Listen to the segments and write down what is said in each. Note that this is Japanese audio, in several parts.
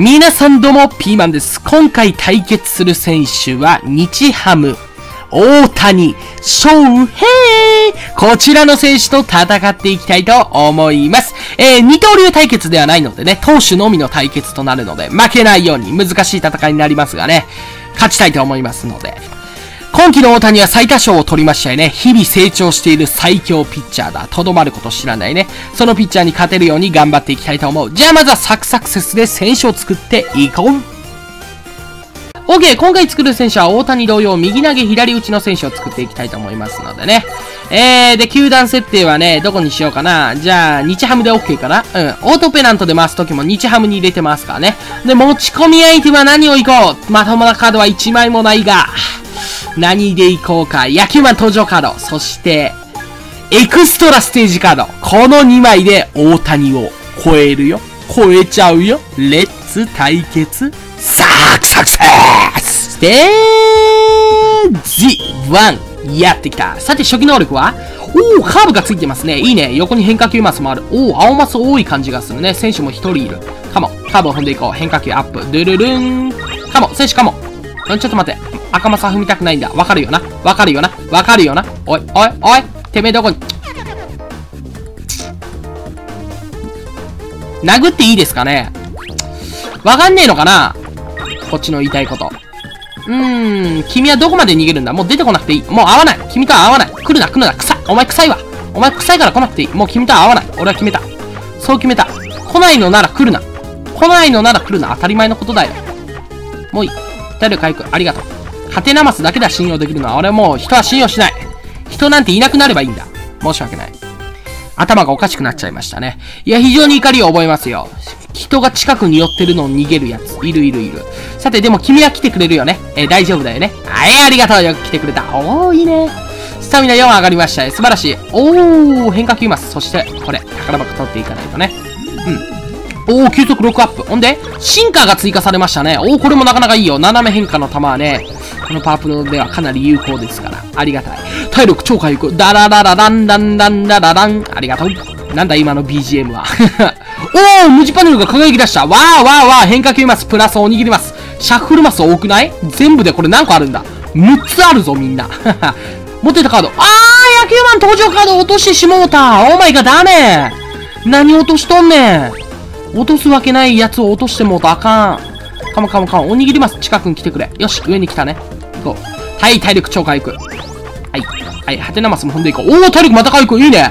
皆さんどうも、ピーマンです。今回対決する選手は、日ハム、大谷、翔平こちらの選手と戦っていきたいと思います。えー、二刀流対決ではないのでね、投手のみの対決となるので、負けないように難しい戦いになりますがね、勝ちたいと思いますので。今季の大谷は最多勝を取りましたよね。日々成長している最強ピッチャーだ。とどまること知らないね。そのピッチャーに勝てるように頑張っていきたいと思う。じゃあまずはサクサクセスで選手を作っていこう。OK! 今回作る選手は大谷同様、右投げ左打ちの選手を作っていきたいと思いますのでね。えー、で、球団設定はね、どこにしようかな。じゃあ、日ハムで OK かなうん。オートペナントで回すときも日ハムに入れてますからね。で、持ち込み相手は何をいこうまともなカードは1枚もないが、何でいこうか。野球マン登場カード。そして、エクストラステージカード。この2枚で大谷を超えるよ。超えちゃうよ。レッツ対決。サクサクセスステージ1やってきた。さて、初期能力は？おお、カーブがついてますね。いいね。横に変化球マスもある。おお、青マス多い感じがするね。選手も1人いる。カモ。カーブを踏んでいこう。変化球アップ。ドゥルルン。カモ。選手カモ。んちょっと待って。赤マスは踏みたくないんだ。わかるよな。わかるよな。わかるよな。おい、おい、おい。てめえどこに。殴っていいですかねわかんねえのかなこっちの言いたいこと。うーん、君はどこまで逃げるんだもう出てこなくていい。もう会わない。君とは会わない。来るな、来るな、臭い。お前臭いわ。お前臭いから来なくていい。もう君とは会わない。俺は決めた。そう決めた。来ないのなら来るな。来ないのなら来るな。当たり前のことだよ。もういい。体力回復、ありがとう。ハテナマスだけでは信用できるのは、俺はもう人は信用しない。人なんていなくなればいいんだ。申し訳ない。頭がおかしくなっちゃいましたね。いや、非常に怒りを覚えますよ。人が近くに寄ってるのを逃げるやつ。いるいるいる。さて、でも君は来てくれるよね。えー大丈夫だよね。はい、ありがとう。よく来てくれた。おー、いいね。スタミナ4上がりましたね。素晴らしい。おー、変化球ます。そして、これ、宝箱取っていかないとね。うん。おー、急速6アップ。ほんで、シンカーが追加されましたね。おー、これもなかなかいいよ。斜め変化の球はね、このパープロではかなり有効ですから。ありがたい。体力超回復。ダラララランランランラララン。ありがとう。なんだ今の BGM は。おー、無地パネルが輝き出した。わーわーわー、変化球マス、プラスおにぎりマス。シャッフルマス多くない？全部でこれ何個あるんだ ?6 つあるぞ、みんな。持ってたカード。あー、野球マン登場カード落としてしもうた。オーマイがダメ。何落としとんねん。落とすわけないやつを落としてもうとあかん。かもかもかも。おにぎります。近くに来てくれ。よし、上に来たね。行こう。はい、体力超回復。はい。はい、ハテナマスも踏んでいこう。おー、体力また回復。いいね。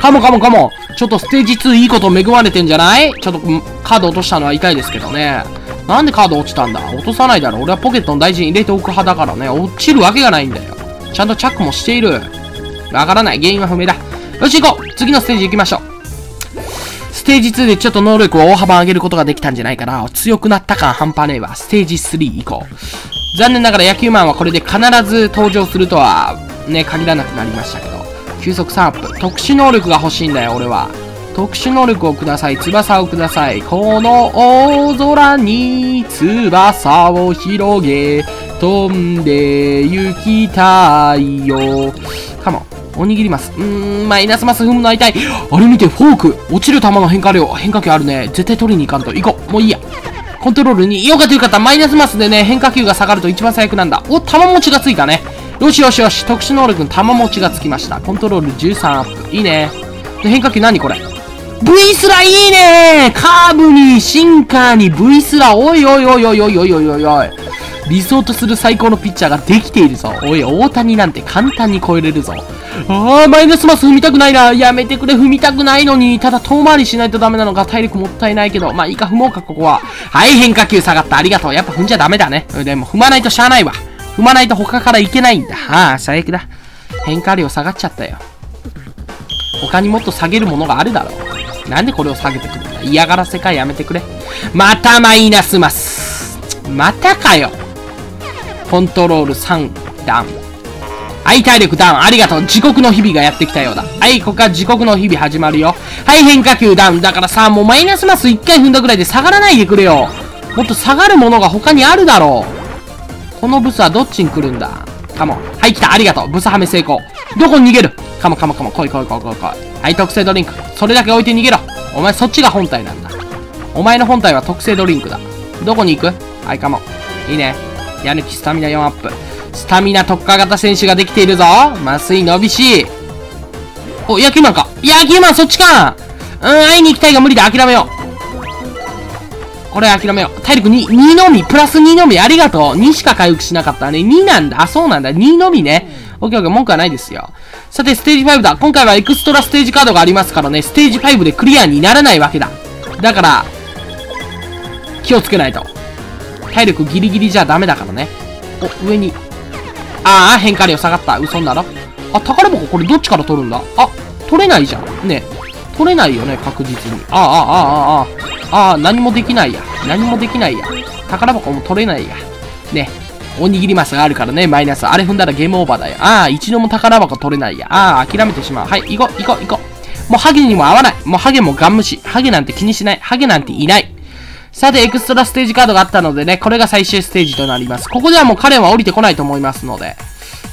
かもかもかも。ちょっとステージ2いいこと恵まれてんじゃない？ちょっと、カード落としたのは痛いですけどね。なんでカード落ちたんだ？落とさないだろ。俺はポケットの大事に入れておく派だからね。落ちるわけがないんだよ。ちゃんとチャックもしている。わからない。原因は不明だ。よし、行こう次のステージ行きましょう。ステージ2でちょっと能力を大幅上げることができたんじゃないかな。強くなった感半端ねえわ。ステージ3行こう。残念ながら野球マンはこれで必ず登場するとは、ね、限らなくなりましたけど。急速3アップ。特殊能力が欲しいんだよ、俺は。特殊能力をください。翼をください。この大空に翼を広げ、飛んで行きたいよ。カモン。おにぎります。うーん、マイナスマス踏むの痛い。あれ見て、フォーク。落ちる球の変化量。変化球あるね。絶対取りに行かんと。行こう。もういいや。コントロールに、よかったよかった。マイナスマスでね、変化球が下がると一番最悪なんだ。お、球持ちがついたね。よしよしよし。特殊能力の球持ちがつきました。コントロール13アップ。いいね。で、変化球何これ ?V スラいいねカーブに、シンカーに V スラ。おいおいおいおいおいおいおいおい。理想とする最高のピッチャーができているぞ。おい、大谷なんて簡単に超えれるぞ。あー、マイナスマス踏みたくないな。やめてくれ、踏みたくないのに。ただ遠回りしないとダメなのか、体力もったいないけど。まあいいか、踏もうか、ここは。はい、変化球下がった。ありがとう。やっぱ踏んじゃダメだね。でも踏まないとしゃあないわ。踏まないと他からいけないんだ。ああ、最悪だ。変化量下がっちゃったよ。他にもっと下げるものがあるだろう。なんでこれを下げてくるんだ嫌がらせかやめてくれ。またマイナスマス。またかよ。コントロール3ダウン。はい、体力ダウン。ありがとう。地獄の日々がやってきたようだ。はい、ここから地獄の日々始まるよ。はい、変化球ダウン。だからさ、もうマイナスマス1回踏んだぐらいで下がらないでくれよ。もっと下がるものが他にあるだろう。このブスはどっちに来るんだ？カモン。はい、来た。ありがとう。ブスはめ成功。どこに逃げる？カモカモカモ。来い来い来い来い来い。はい、特製ドリンク。それだけ置いて逃げろ。お前そっちが本体なんだ。お前の本体は特製ドリンクだ。どこに行く？はい、かも。いいね。矢抜きスタミナ4アップ。スタミナ特化型選手ができているぞ。麻酔伸びし。お、野球マンか。野球マンそっちか。うん、会いに行きたいが無理だ。諦めよう。これ諦めよう。体力2、2のみ、プラス2のみ、ありがとう。2しか回復しなかったね。2なんだ。あ、そうなんだ。2のみね。オッケーオッケー、文句はないですよ。さて、ステージ5だ。今回はエクストラステージカードがありますからね、ステージ5でクリアにならないわけだ。だから、気をつけないと。体力ギリギリじゃダメだからね。お、上に。ああ、変化量下がった。嘘んだろ。あ、宝箱これどっちから取るんだ？あ、取れないじゃん。ね。取れないよね、確実に。ああ、ああ、ああ、ああ、何もできないや。何もできないや。宝箱も取れないや。ね。おにぎりマスがあるからね、マイナス。あれ踏んだらゲームオーバーだよ。ああ、一度も宝箱取れないや。ああ、諦めてしまう。はい、行こう、行こう、行こう。もうハゲにも合わない。もうハゲもガン無視。ハゲなんて気にしない。ハゲなんていない。さて、エクストラステージカードがあったのでね、これが最終ステージとなります。ここではもう彼は降りてこないと思いますので、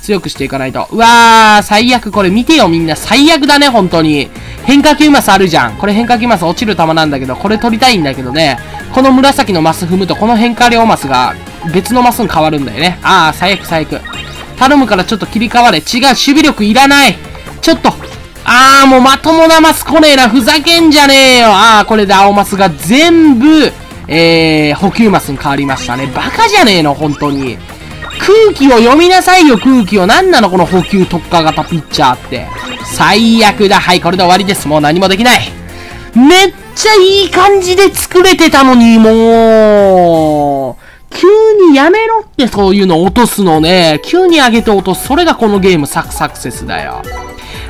強くしていかないと。うわー、最悪。これ見てよみんな。最悪だね、本当に。変化球マスあるじゃん。これ変化球マス落ちる球なんだけど、これ取りたいんだけどね。この紫のマス踏むと、この変化量マスが別のマスに変わるんだよね。あー、最悪最悪。頼むからちょっと切り替われ。違う、守備力いらない。ちょっと。あー、もうまともなマス来ねえな。ふざけんじゃねえよ。あー、これで青マスが全部、えー、補給マスに変わりましたね。バカじゃねえの、本当に。空気を読みなさいよ、空気を。なんなの、この補給特化型ピッチャーって。最悪だ。はい、これで終わりです。もう何もできない。めっちゃいい感じで作れてたのに、もう。急にやめろってそういうの落とすのね。急に上げて落とす。それがこのゲームサクサクセスだよ。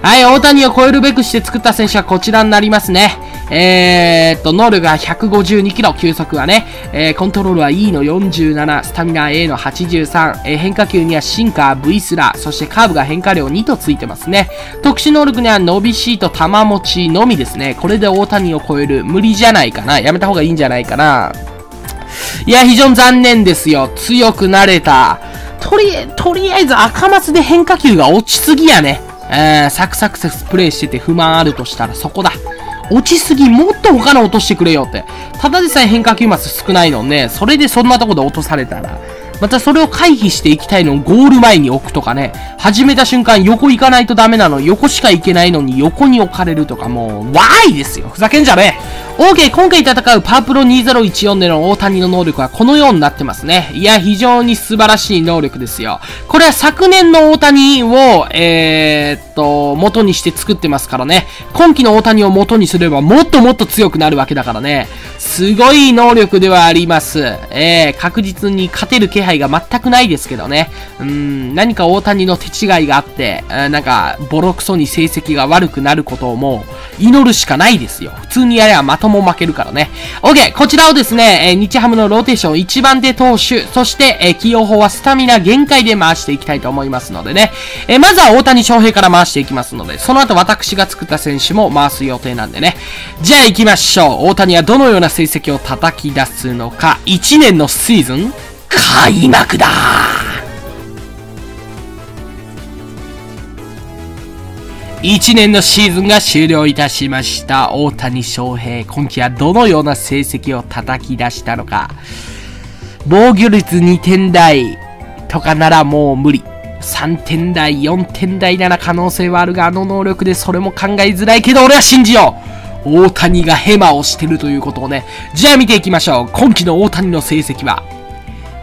はい、大谷を超えるべくして作った選手はこちらになりますね。えー、っと、能力が152キロ、球速はね、えー、コントロールは E の47、スタミナ A の83、えー、変化球にはシンカー、V スラー、そしてカーブが変化量2とついてますね。特殊能力には伸びシート、玉持ちのみですね。これで大谷を超える。無理じゃないかな。やめた方がいいんじゃないかな。いや、非常に残念ですよ。強くなれた。とり、とりあえず赤松で変化球が落ちすぎやね。えー、サクサクセスプレイしてて不満あるとしたらそこだ。落ちすぎ、もっと他の落としてくれよって。ただでさえ変化球マス少ないのね、それでそんなとこで落とされたら。またそれを回避していきたいのをゴール前に置くとかね。始めた瞬間横行かないとダメなの。横しか行けないのに横に置かれるとかもう、わーいですよ。ふざけんじゃねえ。OK、今回戦うパープロ2014での大谷の能力はこのようになってますね。いや、非常に素晴らしい能力ですよ。これは昨年の大谷を、えー、っと、元にして作ってますからね。今季の大谷を元にすればもっともっと強くなるわけだからね。すごい能力ではあります。えー、確実に勝てる気配が全くないですけどね。うん、何か大谷の手違いがあって、なんか、ボロクソに成績が悪くなることをもう、祈るしかないですよ。普通にやればまたとも負けるからね。OK! こちらをですね、えー、日ハムのローテーション1番手投手、そして、えー、起用法はスタミナ限界で回していきたいと思いますのでね。えー、まずは大谷翔平から回していきますので、その後私が作った選手も回す予定なんでね。じゃあ行きましょう。大谷はどのような成績を叩き出すのか、1年のシーズン、開幕だ1年のシーズンが終了いたしました。大谷翔平、今季はどのような成績を叩き出したのか。防御率2点台とかならもう無理。3点台、4点台なら可能性はあるが、あの能力でそれも考えづらいけど、俺は信じよう大谷がヘマをしてるということをね。じゃあ見ていきましょう。今季の大谷の成績は。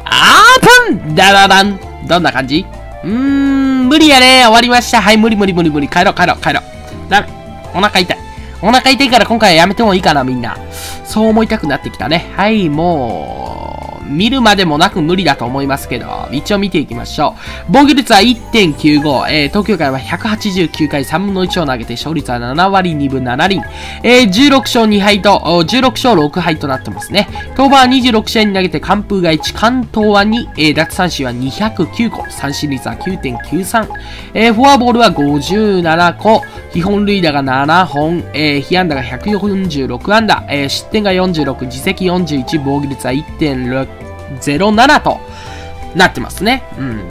あープンダダダンどんな感じ?うーん、無理やね。終わりました。はい、無理無理無理無理。帰ろう帰ろう帰ろう。ダメ。お腹痛い。お腹痛いから今回はやめてもいいかな、みんな。そう思いたくなってきたね。はい、もう、見るまでもなく無理だと思いますけど、一応見ていきましょう。防御率は1.95、えー、東京海は189回3分の1を投げて、勝率は7割2分7厘、えー、16勝2敗と、16勝6敗となってますね。登板は26試合に投げて、完封が1、関東は2、えー、奪三振は209個、三振率は9.93、えー、フォアボールは57個、基本塁打が7本、えー、被安打が146安打、えー、失点が46、自責41、防御率は1.6、07となってますね。うん。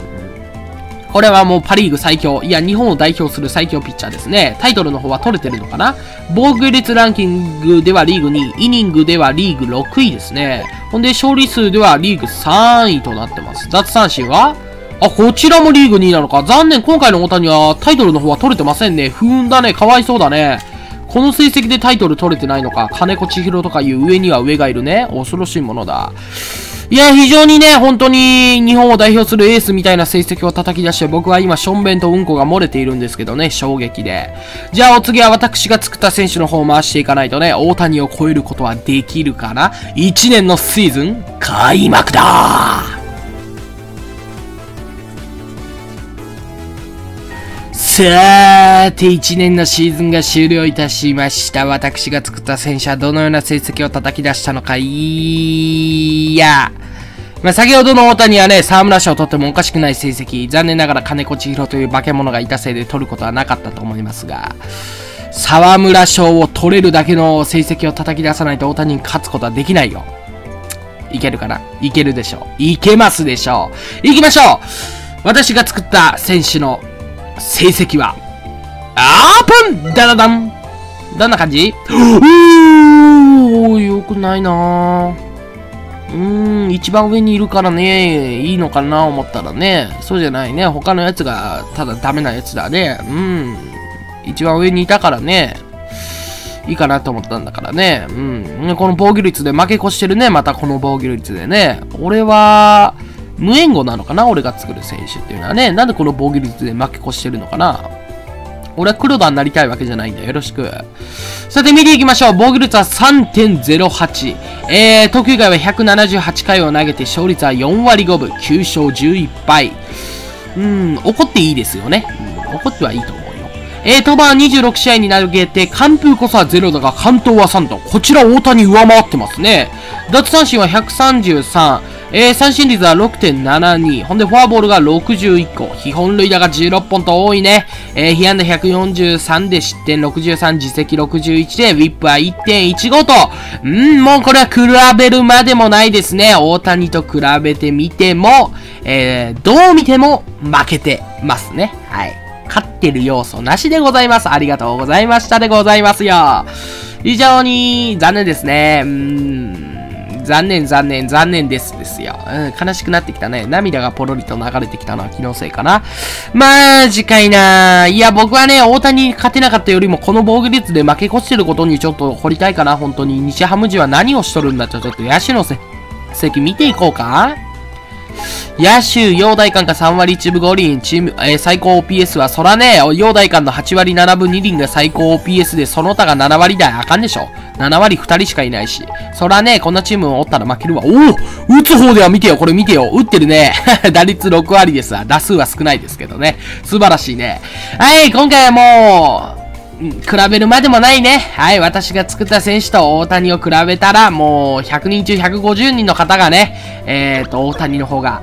これはもうパリーグ最強。いや、日本を代表する最強ピッチャーですね。タイトルの方は取れてるのかな？防御率ランキングではリーグ2位、イニングではリーグ6位ですね。ほんで、勝利数ではリーグ3位となってます。奪三振は？あ、こちらもリーグ2位なのか。残念、今回の大谷はタイトルの方は取れてませんね。不運だね。かわいそうだね。この成績でタイトル取れてないのか。金子千尋とかいう上には上がいるね。恐ろしいものだ。いや、非常にね、本当に日本を代表するエースみたいな成績を叩き出して、僕は今、ションベンとうんこが漏れているんですけどね、衝撃で。じゃあ、お次は私が作った選手の方を回していかないとね、大谷を超えることはできるかな ?1 年のシーズン、開幕ださーて、1年のシーズンが終了いたしました。私が作った選手はどのような成績を叩き出したのか、いや。まあ、先ほどの大谷はね、沢村賞を取ってもおかしくない成績。残念ながら金子千尋という化け物がいたせいで取ることはなかったと思いますが、沢村賞を取れるだけの成績を叩き出さないと大谷に勝つことはできないよ。いけるかな？いけるでしょう。いけますでしょう。行きましょう私が作った選手の成績は、オープンダダダンどんな感じ？おー、よくないなうーん、一番上にいるからね、いいのかな思ったらね、そうじゃないね。他のやつがただダメなやつだね。うん。一番上にいたからね、いいかなと思ったんだからね。うん。この防御率で負け越してるね。またこの防御率でね。俺は、無援護なのかな？俺が作る選手っていうのはね。なんでこの防御率で負け越してるのかな？俺は黒田になりたいわけじゃないんだよ。よろしく。さて見ていきましょう。防御率は3.08。えー、投球回は178回を投げて勝率は4割5分。9勝11敗。うん、怒っていいですよね。うん、怒ってはいいと思うよ。えー、登板は26試合に投げて、完封こそは0だが、完投は3と。こちら大谷上回ってますね。奪三振は133。えー、三振率は6.72。ほんで、フォアボールが61個。非本塁打が16本と多いね。えー、被安打143で失点63、自責61で、ウィップは1.15と、うん、もうこれは比べるまでもないですね。大谷と比べてみても、えー、どう見ても負けてますね。はい。勝ってる要素なしでございます。ありがとうございましたでございますよ。非常に残念ですね。うーん。残念、残念、残念ですですよ。うん、悲しくなってきたね。涙がポロリと流れてきたのは気のせいかな。まあ、次回ないや、僕はね、大谷に勝てなかったよりも、この防御率で負け越してることにちょっと掘りたいかな、本当に。西ハムジは何をしとるんだと、ちょっと野手の席見ていこうか野手、陽大館が3割1分5厘、チーム、えー、最高 OPS は、そらね、陽大館の8割7分2厘が最高 OPS で、その他が7割台あかんでしょ。7割2人しかいないし。そらね、こんなチームおったら負けるわ。おお打つ方では見てよ、これ見てよ。打ってるね。打率6割ですわ。打数は少ないですけどね。素晴らしいね。はい、今回はもう、比べるまでもないね。はい、私が作った選手と大谷を比べたら、もう100人中150人の方がね、えっ、ー、と、大谷の方が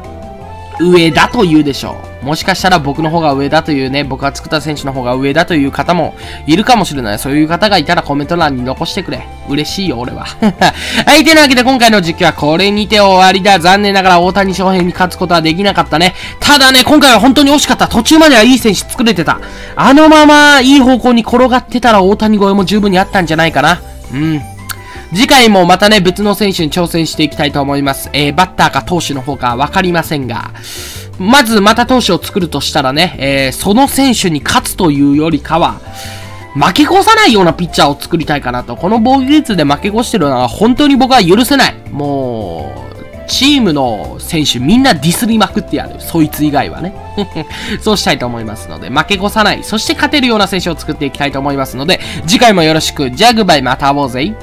上だと言うでしょう。もしかしたら僕の方が上だというね、僕が作った選手の方が上だという方もいるかもしれない。そういう方がいたらコメント欄に残してくれ。嬉しいよ、俺は。はい、てなわけで今回の実況はこれにて終わりだ。残念ながら大谷翔平に勝つことはできなかったね。ただね、今回は本当に惜しかった。途中まではいい選手作れてた。あのままいい方向に転がってたら大谷超えも十分にあったんじゃないかな。うん。次回もまたね、別の選手に挑戦していきたいと思います。えー、バッターか投手の方かわかりませんが、まずまた投手を作るとしたらね、えー、その選手に勝つというよりかは、負け越さないようなピッチャーを作りたいかなと。この防御率で負け越してるのは本当に僕は許せない。もう、チームの選手みんなディスりまくってやる。そいつ以外はね。そうしたいと思いますので、負け越さない。そして勝てるような選手を作っていきたいと思いますので、次回もよろしく。じゃあグバイまた会おうぜ。